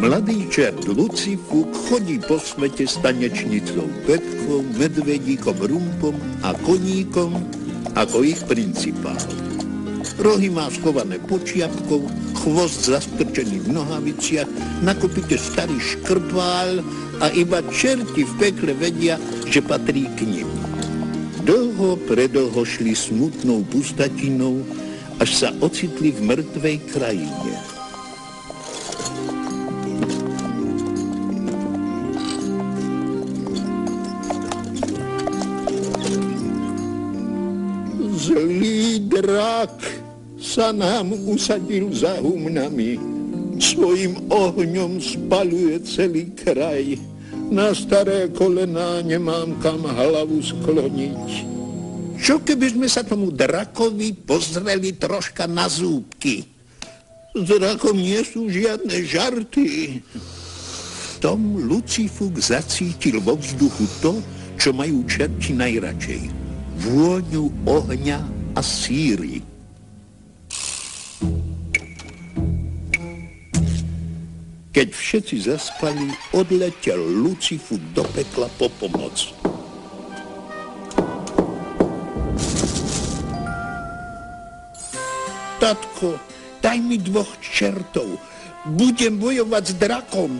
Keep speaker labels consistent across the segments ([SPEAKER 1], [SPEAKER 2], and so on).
[SPEAKER 1] Mladý čert Lucifuk chodí po svete s tanečnicou Petkou, medvedíkom Rumpom a koníkom ako ich principál. Rohy má schované počiapkou, chvost zastrčený v nohaviciach, na kopite starý škrpál a iba čerti v pekle vedia, že patrí k nim. Dlho predlho šli smutnou pustatinou, až sa ocitli v mŕtvej krajine. Drak sa nám usadil za humnami. Svojim ohňom spaluje celý kraj. Na staré kolená nemám kam hlavu skloniť. Čo keby sme sa tomu drakovi pozreli troška na zúbky? S drakom nie sú žiadne žarty. V tom Lucifuk zacítil vo vzduchu to, čo majú čerti najradšej. Vôňu ohňa síry. Keď všetci zaspali, odletel Lucifuk do pekla po pomoc. Tatko, daj mi dvoch čertov. Budem bojovať s drakom.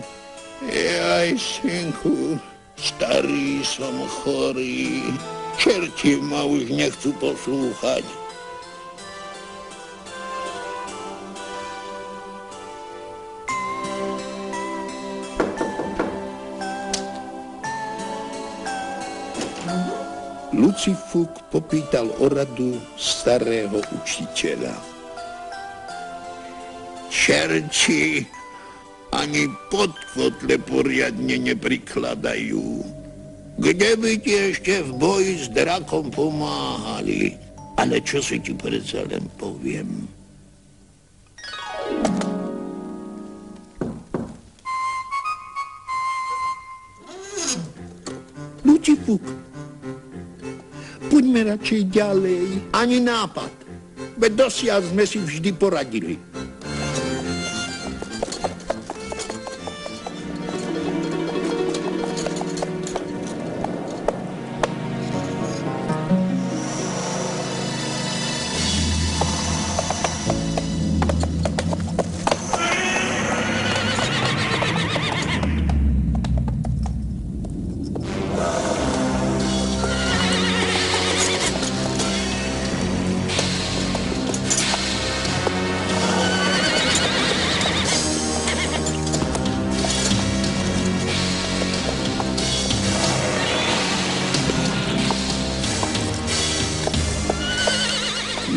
[SPEAKER 1] Jaj, synku, starý som chorý. Čerti ma už nechcú poslúchať. Lucifuk popýtal o radu starého učiteľa. Čerči ani pod kotle poriadne neprikladajú. Kde by ti ešte v boji s drakom pomáhali? Ale čo si ti predsa len poviem? Lucifuk, Poďme radšej ďalej. Ani nápad. Veď dosiaľ sme si vždy poradili.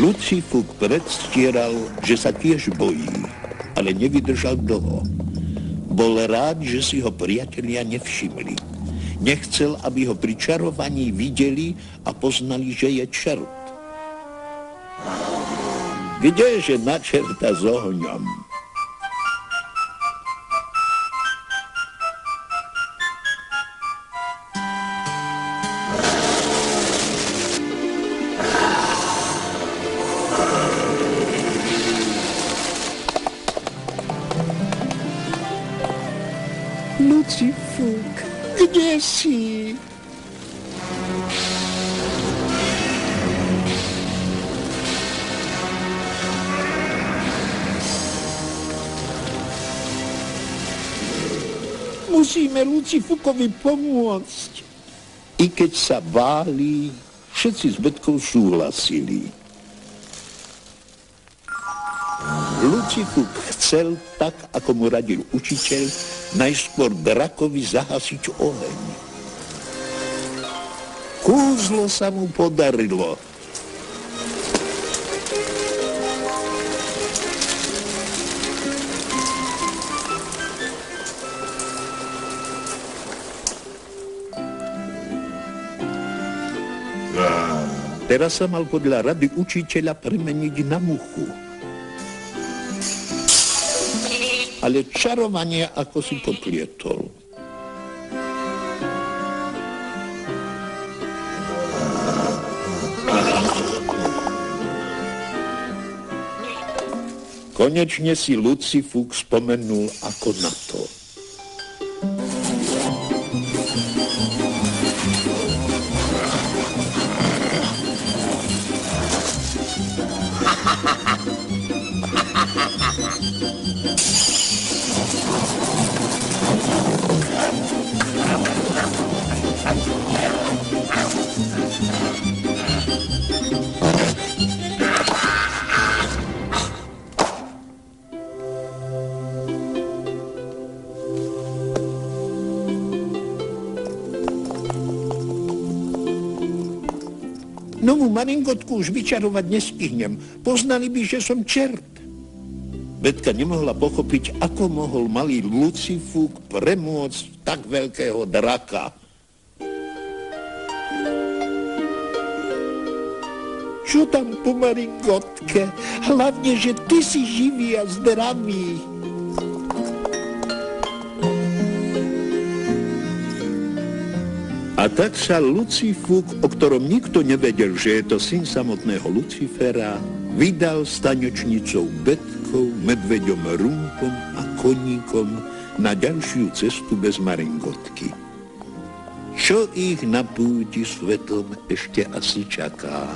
[SPEAKER 1] Lucifuk predstieral, že sa tiež bojí, ale nevydržal dlho. Bol rád, že si ho priatelia nevšimli. Nechcel, aby ho pri čarovaní videli a poznali, že je čert. Kdeže na čerta s ohňom? Lucifuk, kde si? Musíme Lucifukovi pomôcť. I keď sa báli, všetci s Betkou súhlasili. Lucifuk chcel, tak ako mu radil učiteľ, najskôr drakovi zahasiť oheň. Kúzlo sa mu podarilo. Teraz sa mal podľa rady učiteľa premeniť na muchu. Ale čarovanie ako si poplietol. Konečne si Lucifuk spomenul ako na to. Novú maringotku už vyčarovať nestihnem. Poznali by, že som čert. Betka nemohla pochopiť, ako mohol malý Lucifúk premôcť tak veľkého draka. Čo tam po maringotke? Hlavne, že ty si živý a zdravý. A tak sa Lucifúk, o ktorom nikto nevedel, že je to syn samotného Lucifera, vydal stanočnicou Betkou, medveďom Rumpom a koníkom na ďalšiu cestu bez maringotky. Čo ich na púti svetom ešte asi čaká?